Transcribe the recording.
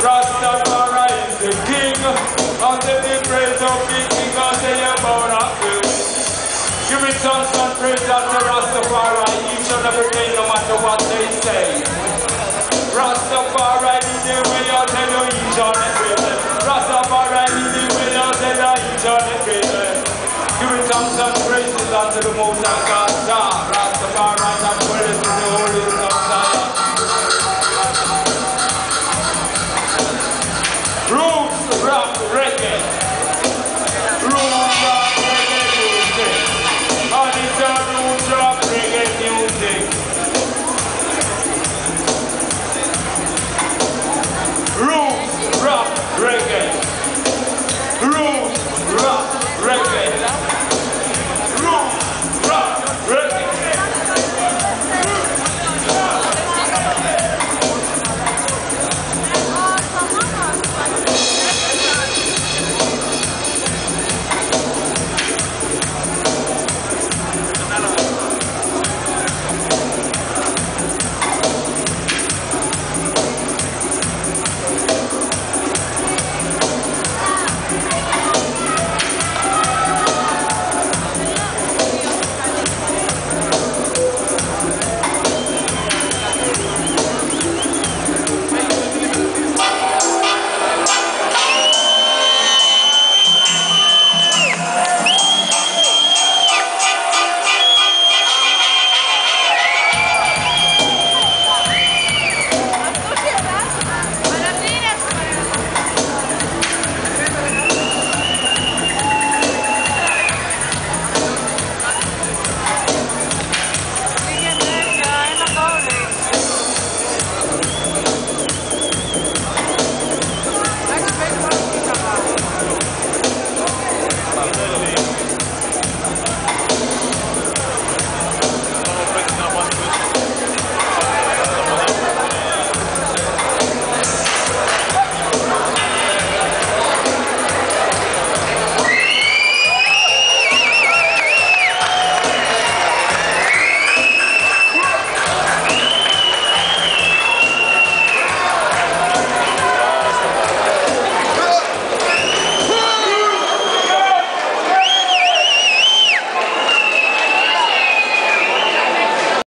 Rastafari is the king. And then the praise of the king and say about that Give me some sun, praise unto Rastafari each and every day, no matter what they say. Rastafari is the way I tell you each and every day. Rastafari is the way I tell you each and every day. Give me some and praises unto the Most High God.